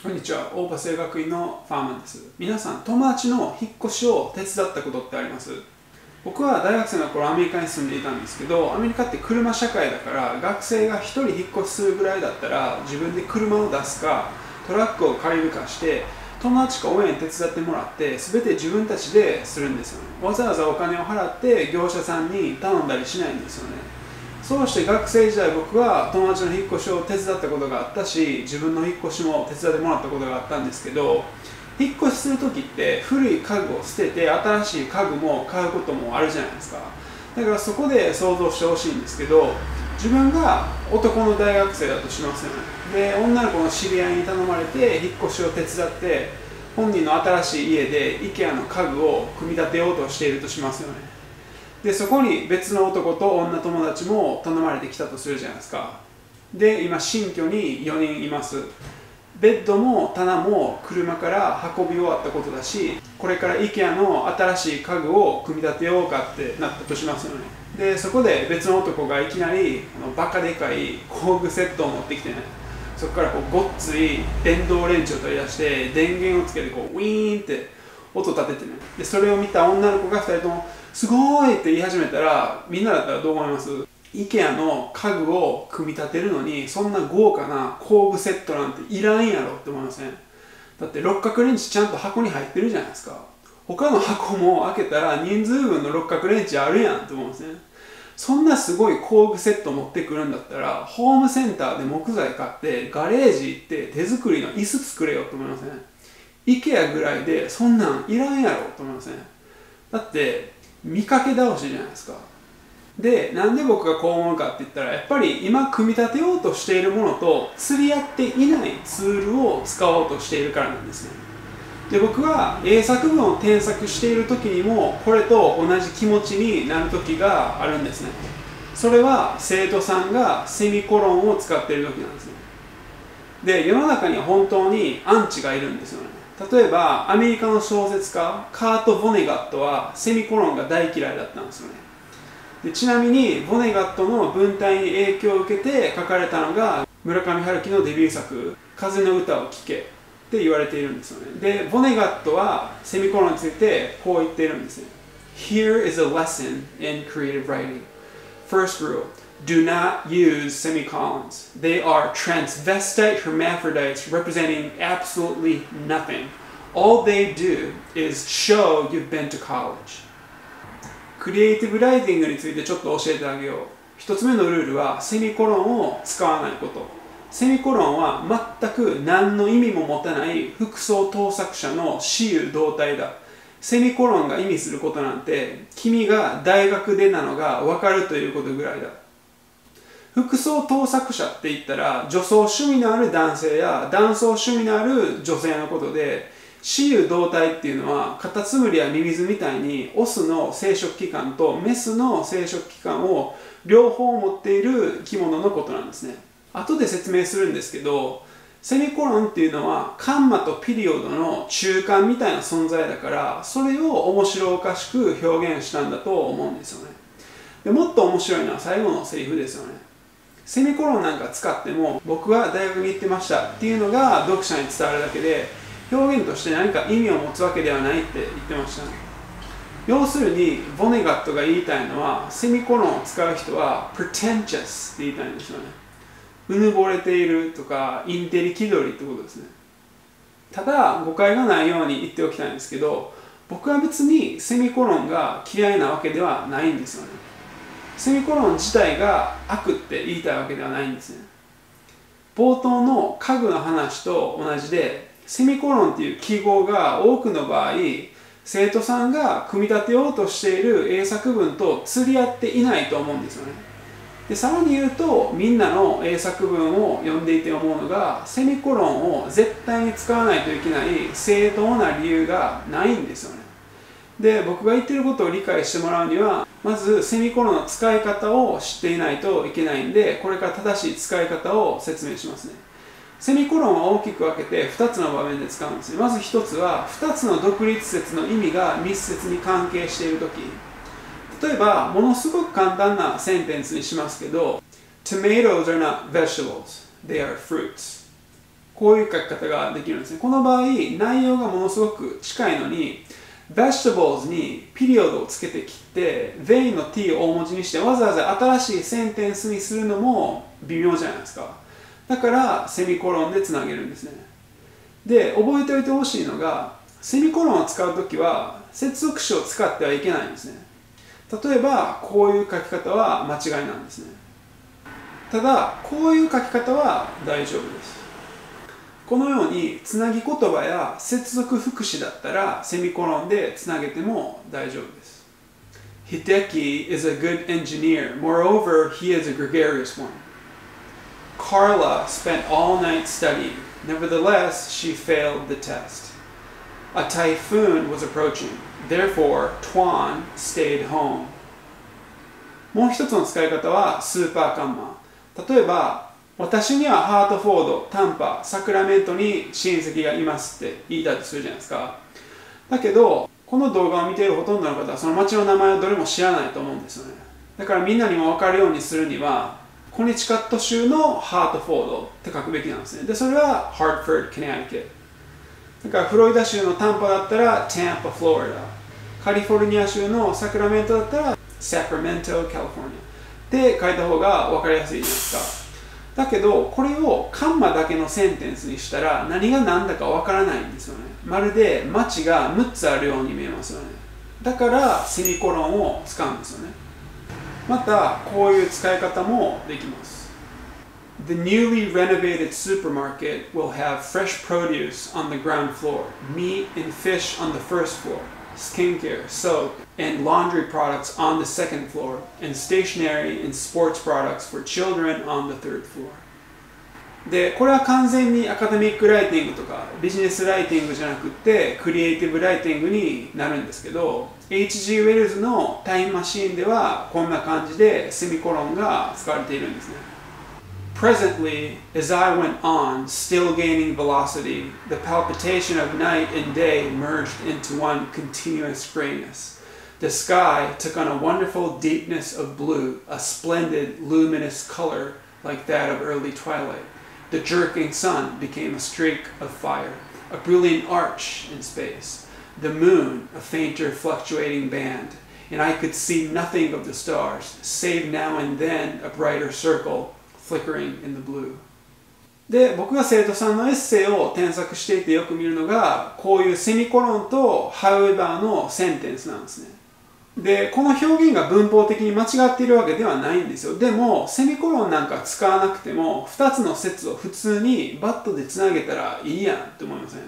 こんにちは。大場製学院のファーマンです。皆さん友達の引っ越しを手伝ったことってあります？僕は大学生の頃アメリカに住んでいたんですけどアメリカって車社会だから学生が1人引っ越しするぐらいだったら自分で車を出すかトラックを借りるかして友達か親に手伝ってもらって全て自分たちでするんですよね。わざわざお金を払って業者さんに頼んだりしないんですよね。そうして学生時代僕は友達の引っ越しを手伝ったことがあったし自分の引っ越しも手伝ってもらったことがあったんですけど引っ越しする時って古い家具を捨てて新しい家具も買うこともあるじゃないですか。だからそこで想像してほしいんですけど自分が男の大学生だとしますよねで女の子の知り合いに頼まれて引っ越しを手伝って本人の新しい家で IKEA の家具を組み立てようとしているとしますよね。でそこに別の男と女友達も頼まれてきたとするじゃないですか。で今新居に4人います。ベッドも棚も車から運び終わったことだしこれから IKEA の新しい家具を組み立てようかってなったとしますよね。でそこで別の男がいきなりあのバカでかい工具セットを持ってきてね。そこからこうごっつい電動レンチを取り出して電源をつけてこうウィーンって音立ててね。でそれを見た女の子が2人ともすごいって言い始めたらみんなだったらどう思います？IKEA の家具を組み立てるのにそんな豪華な工具セットなんていらんやろって思いません？だって六角レンチちゃんと箱に入ってるじゃないですか。他の箱も開けたら人数分の六角レンチあるやんって思いません？そんなすごい工具セット持ってくるんだったらホームセンターで木材買ってガレージ行って手作りの椅子作れよって思いません？IKEA ぐらいでそんなんいらんやろって思いません？だって見かけ倒しじゃないですか。でなんで僕がこう思うかって言ったらやっぱり今組み立てようとしているものと釣り合っていないツールを使おうとしているからなんですね。で僕は英作文を添削している時にもこれと同じ気持ちになる時があるんですね。それは生徒さんがセミコロンを使っている時なんですね。で世の中には本当にアンチがいるんですよね。例えばアメリカの小説家カート・ボネガットはセミコロンが大嫌いだったんですよね。でちなみにボネガットの文体に影響を受けて書かれたのが村上春樹のデビュー作「風の歌を聴け」って言われているんですよね。でボネガットはセミコロンについてこう言っているんですね。Here is a lesson in creative writing. First rule. Do not use semicolons. They are transvestite hermaphrodites representing absolutely nothing. All they do is show you've been to college. クリエイティブライティングについてちょっと教えてあげよう。一つ目のルールはセミコロンを使わないこと。セミコロンは全く何の意味も持たない複層盗作者の私有動態だ。セミコロンが意味することなんて君が大学でなのが分かるということぐらいだ。服装盗作者って言ったら女装趣味のある男性や男装趣味のある女性のことで雌雄同体っていうのはカタツムリやミミズみたいにオスの生殖器官とメスの生殖器官を両方持っている生き物のことなんですね。後で説明するんですけどセミコロンっていうのはカンマとピリオドの中間みたいな存在だからそれを面白おかしく表現したんだと思うんですよね。でもっと面白いのは最後のセリフですよね。セミコロンなんか使っても僕は大学に行ってましたっていうのが読者に伝わるだけで表現として何か意味を持つわけではないって言ってましたね。要するにボネガットが言いたいのはセミコロンを使う人は pretentious って言いたいんですよね。うぬぼれているとかインテリ気取りってことですね。ただ誤解がないように言っておきたいんですけど僕は別にセミコロンが嫌いなわけではないんですよね。セミコロン自体が悪って言いたいわけではないんですね。冒頭の家具の話と同じでセミコロンっていう記号が多くの場合生徒さんが組み立てようとしている英作文と釣り合っていないと思うんですよね。でさらに言うとみんなの英作文を読んでいて思うのがセミコロンを絶対に使わないといけない正当な理由がないんですよね。で僕が言ってることを理解してもらうにはまずセミコロンの使い方を知っていないといけないんでこれから正しい使い方を説明しますね。セミコロンは大きく分けて2つの場面で使うんですね。まず1つは2つの独立説の意味が密接に関係している時。例えばものすごく簡単なセンテンスにしますけど Tomatoes are not vegetables, they are fruits こういう書き方ができるんですね。この場合内容がものすごく近いのに vegetables にピリオドをつけて切って they の t を大文字にしてわざわざ新しいセンテンスにするのも微妙じゃないですか。だからセミコロンでつなげるんですね。で覚えておいてほしいのがセミコロンを使うときは接続詞を使ってはいけないんですね。例えばこういう書き方は間違いなんですね。ただこういう書き方は大丈夫です。このようにつなぎ言葉や接続副詞だったらセミコロンでつなげても大丈夫です Hideki is a good engineer. Moreover, he is a gregarious one. Carla spent all night studying. Nevertheless, she failed the test. A typhoon was approaching. Therefore, Tuan stayed home. もう一つの使い方はスーパーカンマ。例えば、私にはハートフォード、タンパ、サクラメントに親戚がいますって言いたいとするじゃないですか。だけど、この動画を見ているほとんどの方はその町の名前をどれも知らないと思うんですよね。だからみんなにも分かるようにするには、コネチカット州のハートフォードって書くべきなんですね。で、それは Hartford, Connecticut。だからフロリダ州のタンパだったら Tampa, Florida。カリフォルニア州のサクラメントだったら Sacramento, California。って書いた方が分かりやすいじゃないですか。だけど、これをカンマだけのセンテンスにしたら何が何だか分からないんですよね。まるで町が6つあるように見えますよね。だからセミコロンを使うんですよね。またこういう使い方もできます The newly renovated supermarket will have fresh produce on the ground floor, meat and fish on the first floor, skincare, soap, and laundry products on the second floor, and stationery and sports products for children on the third floor. でこれは完全にアカデミックライティングとかビジネスライティングじゃなくてクリエイティブライティングになるんですけど H.G. ウェルズのタイムマシーンではこんな感じでセミコロンが使われているんですね Presently, as I went on, still gaining velocity, the palpitation of night and day merged into one continuous grayness. The sky took on a wonderful deepness of blue, a splendid luminous color like that of early twilight. The jerking sun became a streak of fire, a brilliant arch in space. The moon, a fainter fluctuating band, and I could see nothing of the stars, save now and then a brighter circle flickering in the blue. で僕が生徒さんのエッセイを添削していてよく見るのがこういうセミコロンと however のセンテンスなんですね。でこの表現が文法的に間違っているわけではないんですよ。でもセミコロンなんか使わなくても2つの説を普通にバットでつなげたらいいやんって思いません？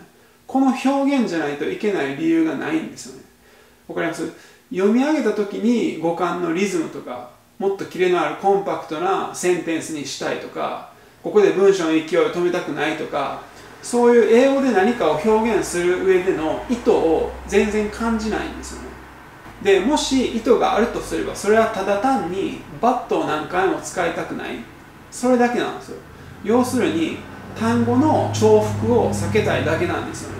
この表現じゃないといけない理由がないんですよね。わかります？読み上げた時に語感のリズムとかもっとキレのあるコンパクトなセンテンスにしたいとかここで文章の勢いを止めたくないとかそういう英語で何かを表現する上での意図を全然感じないんですよね。でもし意図があるとすればそれはただ単にバットを何回も使いたくない。それだけなんですよ。要するに単語の重複を避けたいだけなんですよね。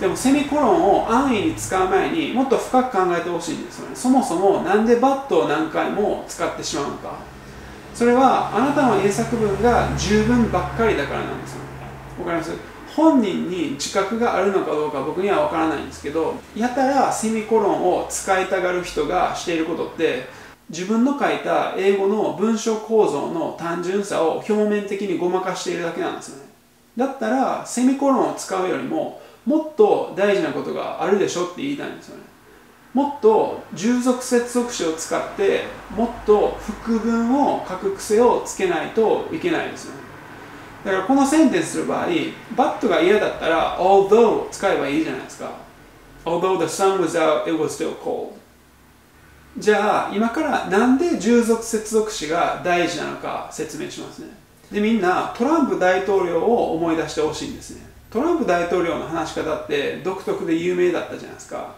でもセミコロンを安易に使う前にもっと深く考えてほしいんですよね。そもそもなんでバットを何回も使ってしまうのか。それはあなたの英作文が十分ばっかりだからなんですよ。わかります？本人に自覚があるのかどうか僕にはわからないんですけどやたらセミコロンを使いたがる人がしていることって自分の書いた英語の文章構造の単純さを表面的にごまかしているだけなんですよね。だったらセミコロンを使うよりももっと大事なことがあるでしょって言いたいんですよね。もっと従属接続詞を使ってもっと副文を書く癖をつけないといけないですよね。だからこのセンテンスする場合バットが嫌だったら although 使えばいいじゃないですか。although the sun was out it was still cold. じゃあ今からなんで従属接続詞が大事なのか説明しますね。でみんなトランプ大統領を思い出してほしいんですね。トランプ大統領の話し方って独特で有名だったじゃないですか。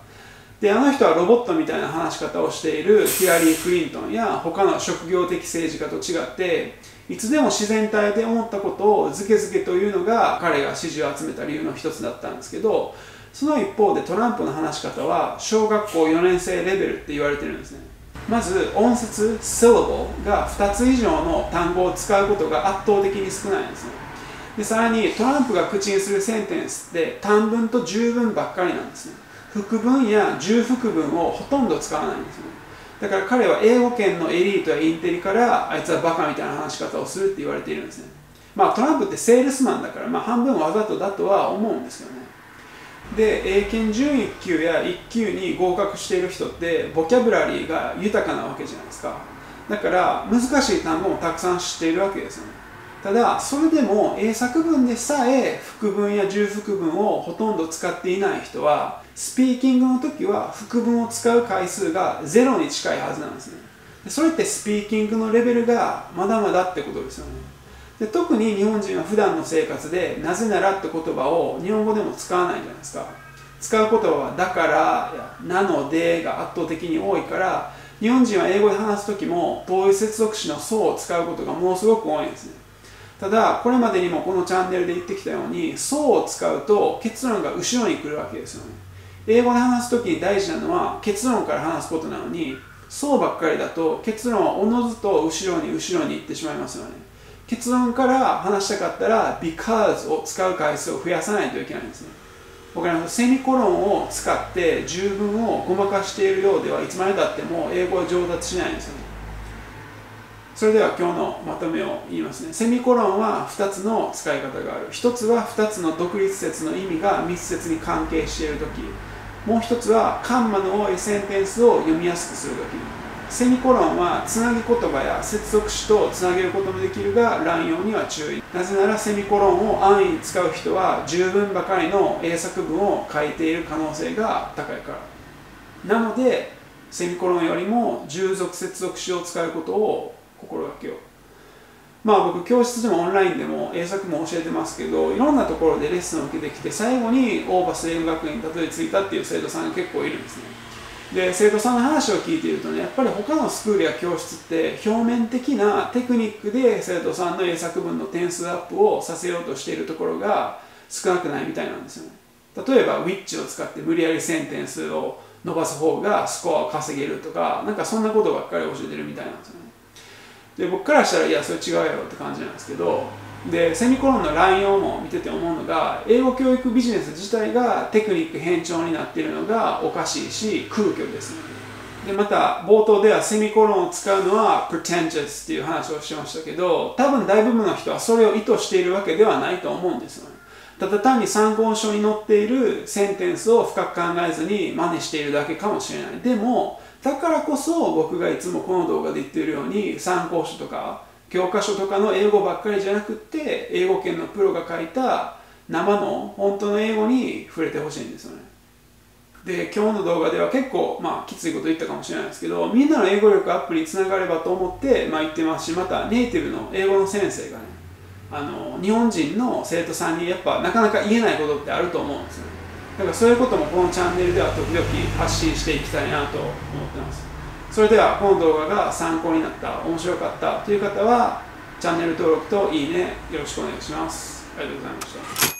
であの人はロボットみたいな話し方をしているヒラリー・クリントンや他の職業的政治家と違っていつでも自然体で思ったことをずけずけというのが彼が支持を集めた理由の一つだったんですけどその一方でトランプの話し方は小学校4年生レベルって言われてるんですね。まず音節 syllable が2つ以上の単語を使うことが圧倒的に少ないんですね。でさらにトランプが口にするセンテンスって短文と十文ばっかりなんですね。副文や重複文をほとんど使わないんですね。だから彼は英語圏のエリートやインテリからあいつはバカみたいな話し方をするって言われているんですね。まあトランプってセールスマンだから、まあ、半分わざとだとは思うんですよね。で英検準1級や1級に合格している人ってボキャブラリーが豊かなわけじゃないですか。だから難しい単語もたくさん知っているわけですよね。ただそれでも英作文でさえ副文や重複文をほとんど使っていない人はスピーキングの時は副文を使う回数がゼロに近いはずなんですね。それってスピーキングのレベルがまだまだってことですよね。で特に日本人は普段の生活でなぜならって言葉を日本語でも使わないじゃないですか。使う言葉はだからやなのでが圧倒的に多いから日本人は英語で話す時も同意接続詞の「そう」を使うことがものすごく多いんですね。ただこれまでにもこのチャンネルで言ってきたように「そう」を使うと結論が後ろに来るわけですよね。英語で話す時に大事なのは結論から話すことなのにそうばっかりだと結論はおのずと後ろに後ろに行ってしまいますよね。結論から話したかったら because を使う回数を増やさないといけないんですね。僕らセミコロンを使って十分をごまかしているようではいつまでたっても英語は上達しないんですよね。それでは今日のまとめを言いますね。セミコロンは2つの使い方がある。1つは2つの独立説の意味が密接に関係している時。もう1つはカンマの多いセンテンスを読みやすくする時。セミコロンはつなぎ言葉や接続詞とつなげることもできるが乱用には注意。なぜならセミコロンを安易に使う人は十分ばかりの英作文を書いている可能性が高いから。なのでセミコロンよりも従属接続詞を使うことを心がけよ。うまあ僕教室でもオンラインでも英作文教えてますけどいろんなところでレッスンを受けてきて最後にオーバス英語学院にたどり着いたっていう生徒さんが結構いるんですね。で生徒さんの話を聞いているとねやっぱり他のスクールや教室って表面的なテクニックで生徒さんの英作文の点数アップをさせようとしているところが少なくないみたいなんですよね。例えば which を使って無理やりセンテンスを伸ばす方がスコアを稼げるとかなんかそんなことばっかり教えてるみたいなんですよね。で僕からしたらいやそれ違うやろって感じなんですけどでセミコロンの乱用も見てて思うのが英語教育ビジネス自体がテクニック変調になっているのがおかしいし空虚です。ねでまた冒頭ではセミコロンを使うのは pretentious っていう話をしましたけど多分大部分の人はそれを意図しているわけではないと思うんですよ。ねただ単に参考書に載っているセンテンスを深く考えずに真似しているだけかもしれない。でもだからこそ僕がいつもこの動画で言ってるように参考書とか教科書とかの英語ばっかりじゃなくって英語圏のプロが書いた生の本当の英語に触れてほしいんですよね。で今日の動画では結構まあきついこと言ったかもしれないですけどみんなの英語力アップにつながればと思って、まあ、言ってますしまたネイティブの英語の先生がねあの日本人の生徒さんにやっぱなかなか言えないことってあると思うんですよね。だからそういうこともこのチャンネルでは時々発信していきたいなと思ってます。それではこの動画が参考になった面白かったという方はチャンネル登録といいねよろしくお願いします。ありがとうございました。